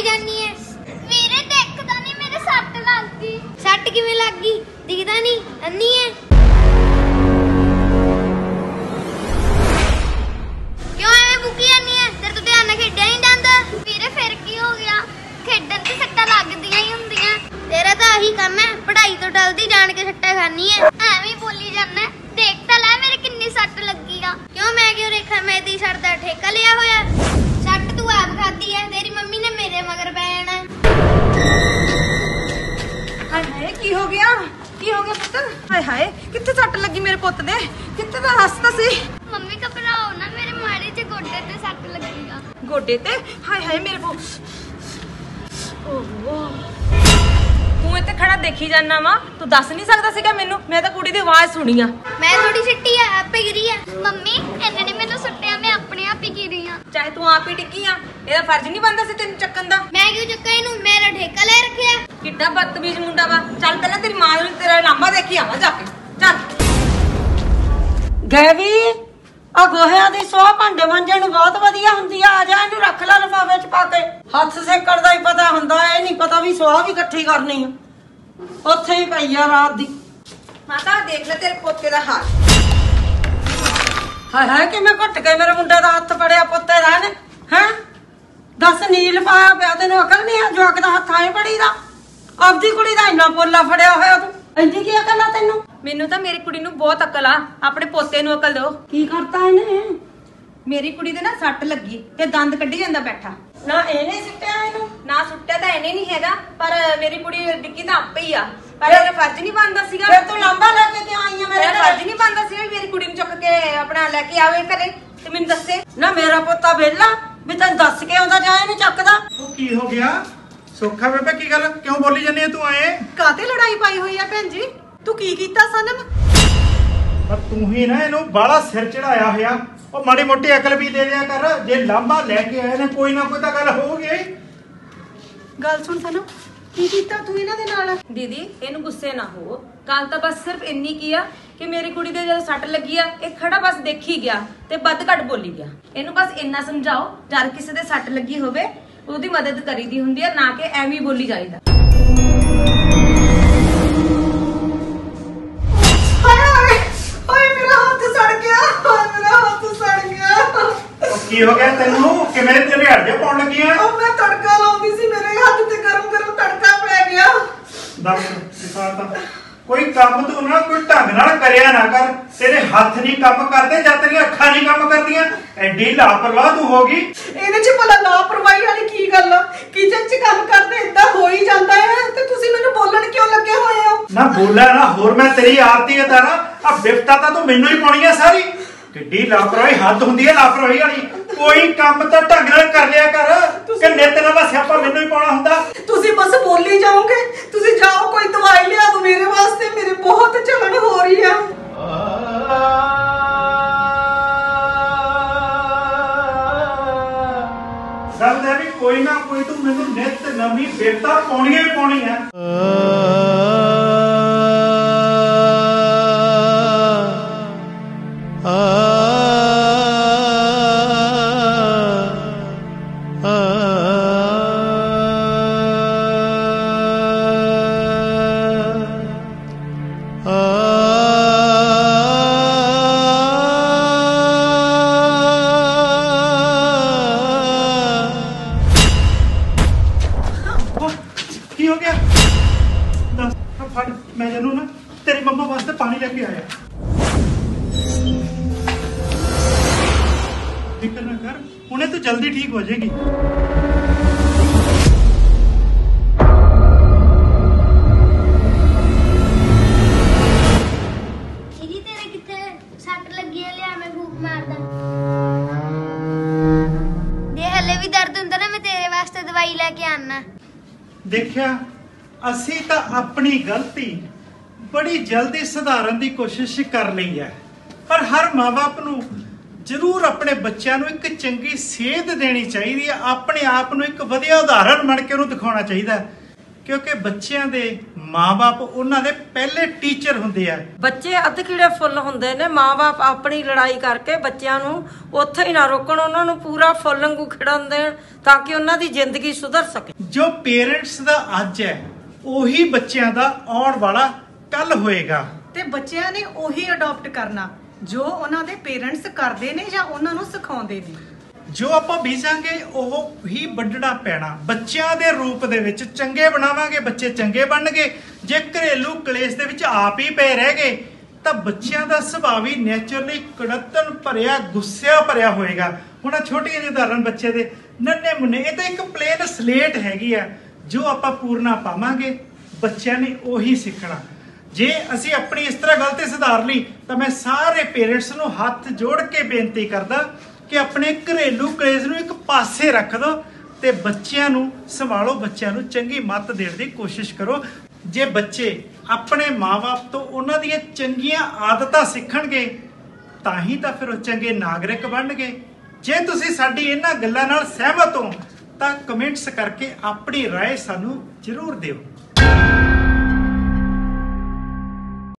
ਬੋਲੀ ਜਾਨੀ ਐ। ਵੀਰੇ ਦੇਖਦਾ ਨਹੀਂ, ਮੇਰੇ ਸੱਟ ਲੱਗ ਗਈ। ਸੱਟ ਕਿਵੇਂ ਲੱਗ ਗਈ? ਦਿਖਦਾ ਨਹੀਂ, ਅੰਨੀ ਐ। ਕਿਉਂ ਐਵੇਂ ਬੁੱਕੀ ਜਾਨੀ ਐ? ਤੇਰੇ ਤੋਂ ਧਿਆਨ ਨਾਲ ਖੇਡਿਆ ਨਹੀਂ ਜਾਂਦਾ। ਵੀਰੇ, ਫਿਰ ਕੀ ਹੋ ਗਿਆ? ਖੇਡਣ ਤੇ ਸੱਟਾਂ ਲੱਗਦੀਆਂ ਹੀ ਹੁੰਦੀਆਂ। ਤੇਰਾ ਤਾਂ ਆਹੀ ਕੰਮ ਐ, ਪੜ੍ਹਾਈ ਤੋਂ ਡਲਦੀ ਜਾਣ ਕੇ ਸੱਟਾਂ ਖਾਨੀ ਐ। ਐਵੇਂ ਬੋਲੀ ਜਾਂਦਾ ਦੇਖ ਤਾਂ ਲੈ, ਮੇਰੇ ਕਿੰਨੀ ਸੱਟ ਲੱਗੀ ਆ। ਕਿਉਂ ਮੈਂ ਕਿਉਂ ਰੇਖਾ, ਮੈਂ ਦੀ ਸੱਟ ਠੇਕਾ ਲਿਆ ਹੋਇਆ? ਪੁੱਤ ਦੇ ਕਿੱਥੇ ਤਾਂ ਹੱਸਦਾ ਸੀ? ਮੰਮੀ ਘਬਰਾਓ ਨਾ ਮੇਰੇ ਮਾੜੇ ਜਿਹੇ ਗੋਡੇ ਤੇ ਸੱਟ ਲੱਗੀ ਆ ਗੋਡੇ ਤੇ? ਹਾਏ ਹਾਏ ਮੇਰੇ ਓਹੋ। ਤੂੰ ਇੱਥੇ ਖੜਾ ਦੇਖੀ ਜਾਨਾ ਵਾ? ਤੂੰ ਦੱਸ ਨਹੀਂ ਸਕਦਾ ਸੀਗਾ ਮੈਨੂੰ? ਮੈਂ ਤਾਂ ਕੁੜੀ ਦੀ ਆਵਾਜ਼ ਸੁਣੀ ਆ। ਮੈਂ ਥੋੜੀ ਸਿੱਟੀ ਐ ਆਪੇ ਗਿਰੀ ਐ ਮੰਮੀ ਇਹਨੇ ਨੇ ਮੈਨੂੰ ਸੁੱਟਿਆ ਮੈਂ ਆਪਣੇ ਆਪ ਹੀ ਗਿਰੀ ਆ। ਚਾਹੇ ਤੂੰ ਆਪ ਹੀ ਟਿੱਕੀ ਆ ਇਹਦਾ ਫਰਜ਼ ਨਹੀਂ ਬਣਦਾ ਸੀ ਤੈਨੂੰ ਚੱਕਣ ਦਾ। ਮੈਂ ਕਿਉਂ ਚੱਕਾ ਇਹਨੂੰ? ਮੇਰਾ ਠੇਕਾ ਲੈ ਰੱਖਿਆ। ਕਿੱਡਾ ਬਦਤਮੀਜ਼ ਮੁੰਡਾ ਵਾ। ਚੱਲ ਪਹਿਲਾਂ ਤੇਰੀ ਮਾਂ ਨੂੰ ਤੇਰਾ ਲਾਂਬਾ ਦੇਖੀ ਆਵਾਂ ਜਾ ਕੇ। ਗੈਵੀ ਆ ਗੋਹਿਆਂ ਦੀ ਸੋਹ ਭਾਂਡੇ ਮਾਂਜਣ ਨੂੰ ਬਹੁਤ ਵਧੀਆ ਹੁੰਦੀ ਆ। ਆ ਜਾ ਇਹਨੂੰ ਰੱਖ ਲੈ ਲਿਫਾਫੇ ਚ ਪਾ ਕੇ। ਹੱਥ ਸੇਕਣ ਦਾ ਹੀ ਪਤਾ ਹੁੰਦਾ ਇਹ ਨਹੀਂ ਪਤਾ ਵੀ ਸੋਹ ਵੀ ਇਕੱਠੀ ਕਰਨੀ ਆ। ਉੱਥੇ ਹੀ ਪਈ ਆ ਰਾਤ ਦੀ। ਮਾਤਾ ਦੇਖ ਲੈ ਤੇਰੇ ਪੋਤੇ ਦਾ ਹਾਲ। ਹਾਏ ਹਾਏ ਕਿਵੇਂ ਘੁੱਟ ਕੇ ਮੇਰੇ ਮੁੰਡੇ ਦਾ ਹੱਥ ਫੜਿਆ ਪੁੱਤੇ ਦਾ ਨੇ ਹੈ? ਦੱਸ ਨੀਲ ਪਾਇਆ ਪਿਆ ਤੈਨੂੰ ਅਕਲ ਨਹੀਂ ਆ? ਜਵਾਕ ਦਾ ਹੱਥ ਆਏ ਫੜੀ ਦਾ ਆਪਦੀ ਕੁੜੀ ਦਾ ਇੰਨਾ ਪੋਲਾ ਫੜਿਆ ਹੋਇਆ ਤੂੰ। ਇੰਨੀ ਕੀ ਅਕਲ ਆ ਤੈਨੂੰ? ਮੈਨੂੰ ਤਾਂ ਮੇਰੀ ਕੁੜੀ ਨੂੰ ਬਹੁਤ ਅਕਲ ਆ। ਆਪਣੇ ਪੋਤੇ ਨੂੰ ਅਕਲ ਦਿਓ। ਕੀ ਕਰਤਾ ਇਹਨੇ? ਮੇਰੀ ਕੁੜੀ ਦੇ ਨਾ ਸੱਟ ਲੱਗੀ ਤੇ ਦੰਦ ਕੱਢੀ ਜਾਂਦਾ ਬੈਠਾ। ਨਾ ਇਹਨੇ ਸਿੱਟਿਆ ਇਹਨੂੰ? ਨਾ ਸੁੱਟਿਆ ਤਾਂ ਇਹਨੇ ਨਹੀਂ ਹੈਗਾ ਪਰ ਮੇਰੀ ਕੁੜੀ ਡਿੱਗੀ ਤਾਂ ਆਪੇ ਹੀ ਆ। ਪਰ ਇਹਦਾ ਫਰਜ਼ ਨਹੀਂ ਬਣਦਾ ਸੀਗਾ। ਫਿਰ ਤੂੰ ਲੰਬਾ ਲੈ ਕੇ ਕਿਉਂ ਆਈ ਆ ਮੇਰੇ ਫਰਜ਼ ਨਹੀਂ ਬਣਦਾ ਸੀ ਮੇਰੀ ਕੁੜੀ ਨੂੰ ਚੁੱਕ ਕੇ ਆਪਣਾ ਲੈ ਕੇ ਆਵੇ ਘਰੇ। ਤੇ ਮੈਨੂੰ ਦੱਸੇ। ਨਾ ਮੇਰਾ ਪੁੱਤਾ ਵੇਲਾ ਵੀ ਤੈਨੂੰ ਦੱਸ ਕੇ ਆਉਂਦਾ ਜਾਂ ਇਹਨੂੰ ਚੱਕਦਾ? ਉਹ ਕੀ ਹੋ ਗਿਆ? ਸੋਖਾ ਬੇਬੇ ਕੀ ਗੱਲ? ਕਿਉਂ ਬੋਲੀ ਜਾਂਦੀ ਤੂੰ ਆਏ ਕਾਤੇ ਲੜਾਈ ਪਾਈ ਹੋਈ ਆ ਭੈਣ ਜੀ? ਤੂੰ ਕੀ ਕੀਤਾ ਸਨਮ? ਪਰ ਤੂੰ ਹੀ ਨਾ ਇਹਨੂੰ ਬਾਹਲਾ ਸਿਰ ਚੜਾਇਆ ਹੋਇਆ। ਉਹ ਮਾੜੀ ਮੋਟੀ ਅਕਲ ਵੀ ਦੇ ਦਿਆ ਕਰ। ਜੇ ਲਾਂਬਾ ਲੈ ਕੇ ਆਏ ਨੇ ਕੋਈ ਨਾ ਕੋਈ ਤਾਂ ਗੱਲ ਹੋਊਗੀ। ਗੱਲ ਸੁਣ ਸਨਮ ਕੀ ਕੀਤਾ ਤੂੰ ਇਹਨਾਂ ਦੇ ਨਾਲ? ਦੀਦੀ ਇਹਨੂੰ ਗੁੱਸੇ ਨਾ ਹੋ। ਗੱਲ ਤਾਂ ਬਸ ਸਿਰਫ ਇੰਨੀ ਕੀ ਆ ਕਿ ਮੇਰੀ ਕੁੜੀ ਦੇ ਜਦੋਂ ਸੱਟ ਲੱਗੀ ਆ ਇਹ ਖੜਾ ਬਸ ਦੇਖੀ ਗਿਆ ਤੇ ਵੱਧ ਘੱਟ ਬੋਲੀ ਗਿਆ। ਇਹਨੂੰ ਬਸ ਇੰਨਾ ਸਮਝਾਓ ਜਦ ਕਿਸੇ ਦੇ ਸੱਟ ਲੱਗੀ ਹੋਵੇ ਉਹਦੀ ਮਦਦ ਕਰੀਦੀ ਹੁੰਦੀ ਆ ਨਾ ਕਿ ਐਵੇਂ ਹੀ ਬੋਲੀ ਜਾਈਦਾ। ਕੀ ਹੋ ਗਿਆ ਤੈਨੂੰ? ਕਿਵੇਂ ਤੇਰੇ ਹੱਡ ਪਾਉਣ ਲੱਗੀਆਂ ਉਹ ਮੈਂ ਤੜਕਾ ਲਾਉਂਦੀ ਸੀ ਮੇਰੇ ਹੱਥ ਤੇ ਗਰਮ ਗਰਮ ਤੜਕਾ ਪੈ ਗਿਆ। ਦੱਸ ਵਿਸਾਲ ਤਾਂ। ਕੋਈ ਕੰਮ ਤੂੰ ਨਾ ਕੋਈ ਢੰਗ ਨਾਲ ਕਰਿਆ ਨਾ ਕਰ। ਤੇਰੇ ਹੱਥ ਨਹੀਂ ਕੰਮ ਕਰਦੇ ਜਾਂ ਤੇਰੀਆਂ ਅੱਖਾਂ ਨਹੀਂ ਕੰਮ ਕਰਦੀਆਂ। ਐਡੀ ਲਾਪਰਵਾਹ ਤੂੰ ਹੋ ਗਈ। ਇਹਦੇ ਚ ਭਲਾ ਲਾਪਰਵਾਹੀ ਵਾਲੀ ਕੀ ਗੱਲ ਆ? ਕਿਚਨ ਚ ਕੰਮ ਕਰਦੇ ਇਦਾਂ ਹੋ ਹੀ ਜਾਂਦਾ ਹੈ ਤੇ ਤੁਸੀਂ ਮੈਨੂੰ ਬੋਲਣ ਕਿਉਂ ਲੱਗੇ ਹੋਏ ਹੋ? ਨਾ ਬੋਲਿਆ ਨਾ ਹੋਰ ਮੈਂ ਤੇਰੀ ਆਰਤੀ ਉਤਾਰਾਂ ਆ ਬਿਫਤਾ ਤਾਂ ਤੂੰ ਮੈਨੂੰ ਹੀ ਪਾਉਣੀ ਆ ਸਾਰੀ। ਕਿੱਡੀ ਲਾਪਰਵਾਹੀ ਹੱਦ ਹੁੰਦੀ ਹੈ ਲਾਪਰਵਾਹੀ ਵਾਲੀ। ਕੋਈ ਕੰਮ ਤਾਂ ਢੰਗ ਨਾਲ ਕਰ ਲਿਆ ਕਰ। ਕਿ ਨਿੱਤ ਨਵਾਂ ਸਿਆਪਾ ਮੈਨੂੰ ਹੀ ਪਾਉਣਾ ਹੁੰਦਾ। ਤੁਸੀਂ ਬਸ ਬੋਲੀ ਜਾਓਗੇ। ਤੁਸੀਂ ਜਾਓ ਕੋਈ ਦਵਾਈ ਲਿਆ ਦਿਓ ਮੇਰੇ ਵਾਸਤੇ। ਮੇਰੇ ਬਹੁਤ ਜਲਨ ਹੋ ਰਹੀ ਆ। ਗੱਲ ਹੈ ਵੀ ਕੋਈ ਨਾ ਕੋਈ ਤੂੰ ਮੈਨੂੰ ਨਿੱਤ ਨਵੀਂ ਬਿਫਤਾ ਪਾਉਣੀ ਹੀ ਪਾਉਣੀ ਆ ਹੋ ਗਿਆ। ਦੱਸ ਆ ਫੜ, ਮੈਂ ਜਨੂੰ ਨਾ, ਤੇਰੀ ਮੰਮਾ ਵਾਸਤੇ ਪਾਣੀ ਲੈ ਕੇ ਆਇਆ। ਫਿਕਰ ਨਾ ਕਰ, ਹੁਣੇ ਤੂੰ ਜਲਦੀ ਠੀਕ ਹੋ ਜਾਏਗੀ। ਦੇਖਿਆ, ਅਸੀਂ ਤਾਂ ਆਪਣੀ ਗਲਤੀ ਬੜੀ ਜਲਦੀ ਸੁਧਾਰਨ ਦੀ ਕੋਸ਼ਿਸ਼ ਕਰ ਲਈ ਹੈ। ਪਰ ਹਰ ਮਾਪੇ ਨੂੰ ਜ਼ਰੂਰ ਆਪਣੇ ਬੱਚਿਆਂ ਨੂੰ ਇੱਕ ਚੰਗੀ ਸੇਧ ਦੇਣੀ ਚਾਹੀਦੀ ਹੈ, ਆਪਣੇ ਆਪ ਨੂੰ ਇੱਕ ਵਧੀਆ ਉਦਾਹਰਣ ਬਣ ਕੇ ਉਹਨੂੰ ਦਿਖਾਉਣਾ ਚਾਹੀਦਾ ਹੈ। ਕਿਉਂਕਿ ਬੱਚਿਆਂ ਦੇ ਮਾਪੇ ਉਹਨਾਂ ਦੇ ਪਹਿਲੇ ਟੀਚਰ ਹੁੰਦੇ ਆ। ਬੱਚੇ ਅੱਧ ਕੀੜੇ ਫੁੱਲ ਹੁੰਦੇ ਨੇ ਮਾਪੇ ਆਪਣੀ ਲੜਾਈ ਕਰਕੇ ਬੱਚਿਆਂ ਨੂੰ ਉੱਥੇ ਹੀ ਨਾ ਰੋਕਣ ਉਹਨਾਂ ਨੂੰ ਪੂਰਾ ਫੁੱਲ ਵਾਂਗੂ ਖਿੜਨ ਦੇਣ ਤਾਂ ਕਿ ਉਹਨਾਂ ਦੀ ਜ਼ਿੰਦਗੀ ਸੁਧਰ ਸਕੇ। ਜੋ ਪੇਰੈਂਟਸ ਦਾ ਅੱਜ ਹੈ ਉਹੀ ਬੱਚਿਆਂ ਦਾ ਆਉਣ ਵਾਲਾ ਕੱਲ ਹੋਏਗਾ। ਤੇ ਬੱਚਿਆਂ ਨੇ ਉਹੀ ਅਡਾਪਟ ਕਰਨਾ ਜੋ ਉਹਨਾਂ ਦੇ ਪੇਰੈਂਟਸ ਕਰਦੇ ਨੇ ਜਾਂ ਉਹਨਾਂ ਨੂੰ ਸਿਖਾਉਂਦੇ ਨੇ। ਜੋ ਆਪਾਂ ਬੀਜਾਂਗੇ, ਉਹ ਹੀ ਵੱਢਣਾ ਪੈਣਾ। ਬੱਚਿਆਂ ਦੇ ਰੂਪ ਦੇ ਵਿੱਚ ਚੰਗੇ ਬਣਾਵਾਂਗੇ, ਬੱਚੇ ਚੰਗੇ ਬਣਨਗੇ। ਜੇ ਘਰੇਲੂ ਕਲੇਸ਼ ਦੇ ਵਿੱਚ ਆਪ ਹੀ ਪਏ ਰਹਿ ਗਏ, ਤਾਂ ਬੱਚਿਆਂ ਦਾ ਸੁਭਾਅ ਵੀ ਨੇਚਰਲੀ ਕੜਤਨ ਭਰਿਆ, ਗੁੱਸਿਆ ਭਰਿਆ ਹੋਏਗਾ। ਹੁਣ ਆਹ ਛੋਟੀ ਜਿਹੀ ਉਦਾਹਰਨ ਬੱਚੇ ਦੇ ਨੰਨੇ ਮੁੰਨੇ ਇਹ ਤਾਂ ਇੱਕ ਪਲੇਨ ਸਲੇਟ ਹੈਗੀ ਆ, ਜੋ ਆਪਾਂ ਪੂਰਨਾ ਪਾਵਾਂਗੇ, ਬੱਚਿਆਂ ਨੇ ਉਹੀ ਸਿੱਖਣਾ। ਜੇ ਅਸੀਂ ਆਪਣੀ ਇਸ ਤਰ੍ਹਾਂ ਗਲਤੀ ਸੁਧਾਰ ਲਈ, ਤਾਂ ਮੈਂ ਸਾਰੇ ਪੇਰੈਂਟਸ ਨੂੰ ਹੱਥ ਜੋੜ ਕੇ ਬੇਨਤੀ ਕਰਦਾ ਕਿ ਆਪਣੇ ਘਰੇਲੂ ਕਲੇਸ਼ ਨੂੰ ਇੱਕ ਪਾਸੇ ਰੱਖ ਦਿਓ ਤੇ ਬੱਚਿਆਂ ਨੂੰ ਸੰਭਾਲੋ ਬੱਚਿਆਂ ਨੂੰ ਚੰਗੀ ਮੱਤ ਦੇਣ ਦੀ ਕੋਸ਼ਿਸ਼ ਕਰੋ ਜੇ ਬੱਚੇ ਆਪਣੇ ਮਾਪੇ ਤੋਂ ਉਹਨਾਂ ਦੀਆਂ ਚੰਗੀਆਂ ਆਦਤਾਂ ਸਿੱਖਣਗੇ ਤਾਂ ਹੀ ਤਾਂ ਫਿਰ ਉਹ ਚੰਗੇ ਨਾਗਰਿਕ ਬਣਨਗੇ ਜੇ ਤੁਸੀਂ ਸਾਡੀ ਇਹਨਾਂ ਗੱਲਾਂ ਨਾਲ ਸਹਿਮਤ ਹੋ ਤਾਂ ਕਮੈਂਟਸ ਕਰਕੇ ਆਪਣੀ رائے ਸਾਨੂੰ ਜ਼ਰੂਰ ਦਿਓ